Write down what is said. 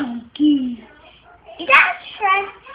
Donkey. That's right, Donkey.